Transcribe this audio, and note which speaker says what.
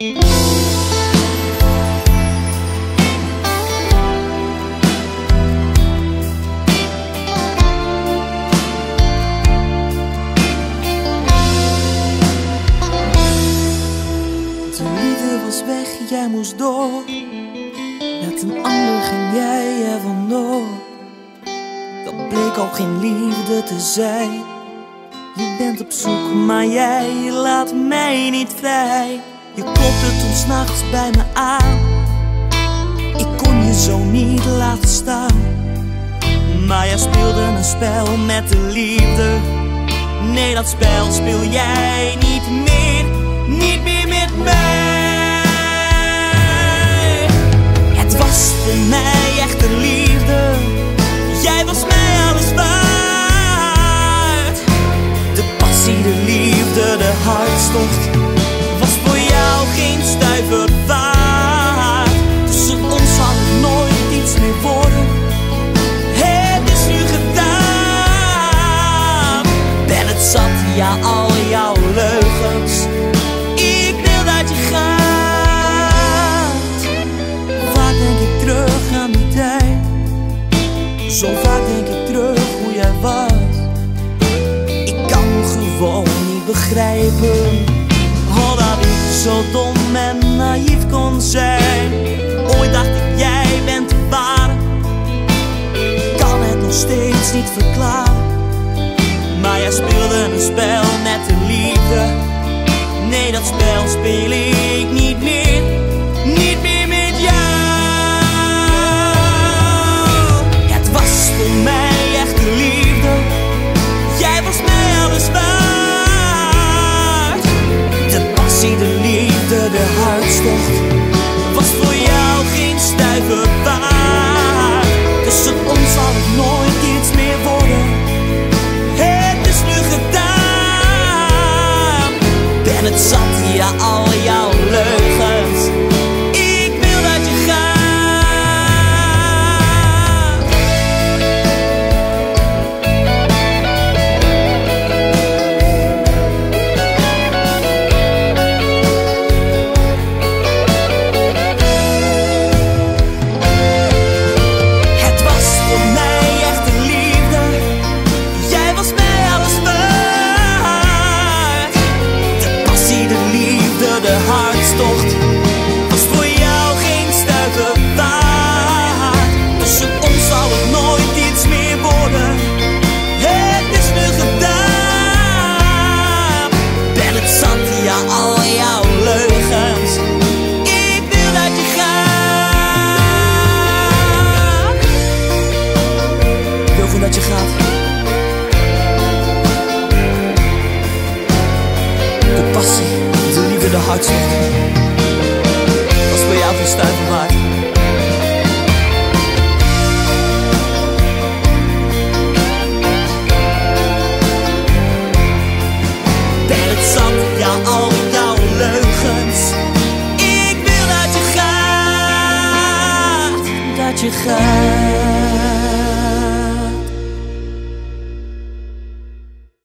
Speaker 1: jij moest door. Met een ander ging jij er vandoor. Dat bleek ook geen liefde te zijn. Je bent op zoek, maar jij laat mij niet vrij. Je klopte toen s'nachts bij me aan. Ik kon je zo niet laten staan. Maar jij speelde een spel met de liefde. Nee, dat spel speel jij niet meer, niet meer met mij. Het was voor mij echt een liefde. Jij was mij alles waard. De passie, de liefde, de hartstocht ja, al jouw leugens. Ik wil dat je gaat. Vaak denk ik terug aan die tijd. Zo vaak denk ik terug hoe jij was. Ik kan gewoon niet begrijpen. Oh, dat ik zo dom en naïef kon zijn. Ooit dacht ik, jij bent ware. Kan het nog steeds niet verklaren. Maar jij speelde een spel met de liefde. Nee, dat spel speel ik Het zat, ja, al jouw hartstocht was voor jou geen stuiver waard. Tussen ons zal het nooit iets meer worden. Het is nu gedaan. Ben het zat, ja, al jouw leugens. Ik wil dat je gaat. Ik wil dat je gaat. De passie, 去恨